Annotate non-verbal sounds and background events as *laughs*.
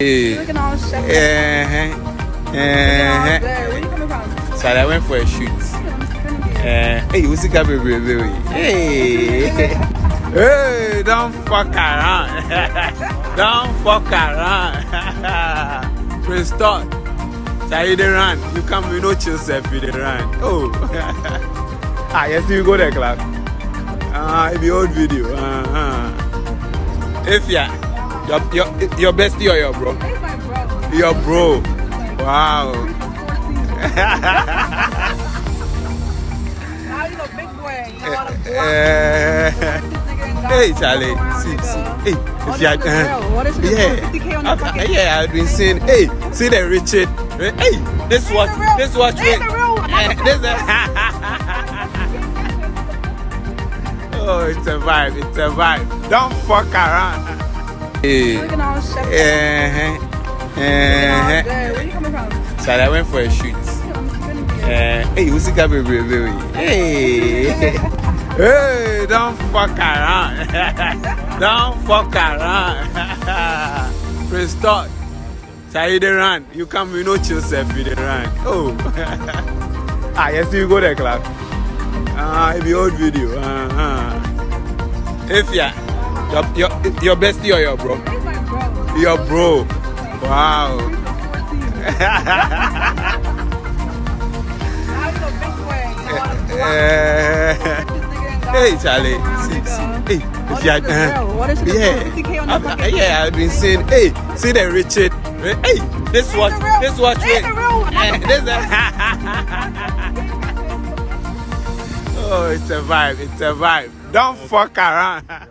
Hey. All Uh-huh. Uh-huh. coming from? Sorry, I went for a shoot. Uh, hey, what's baby, baby? Hey. Hey, don't fuck around. *laughs* don't fuck around. Prince Todd. So you dey run. You come, you know, chill self, you dey run. Oh. *laughs* ah, yes, you go there, class. Ah, uh, it be old video. Uh-huh. If ya, your, your, your bestie or your bro? He's my bro. Your bro. Wow. Now he's a big boy. You know how to block. This nigga ain't got hey, Charlie. See, see. Hey, if you is the. What is it? yeah, 50K the I've- yeah, I've been seeing, hey, see the Richard. Hey, this what, this what. the real one, this. *laughs* oh, it's a vibe. It's a vibe. Don't fuck around. Hey. All Uh-huh. Looking all Uh-huh. Where you coming from? Sorry, I went for a shoot. You. Uh, hey, what's the guy, baby? Hey. hey, don't fuck around. *laughs* don't fuck around. *laughs* Prince Todd. So you dey run. You come, you know, chill self, you dey run. Oh. *laughs* ah, yes, you go there, class. Ah, uh, it be old video. Uh-huh. If ya, your, your, your bestie or your bro? He's my bro. Your bro. Wow. Now he's a big boy. You know how to block. This nigga ain't got Hey, Charlie. See, see. Hey, if you is the real. What is it? yeah, 50K on the I've- yeah, I've been saying, hey, see the Richard. Hey, this He's what, the real- this what. he's the real one. Eh, *laughs* this. *laughs* oh, it's a vibe. It's a vibe. Don't fuck around. *laughs*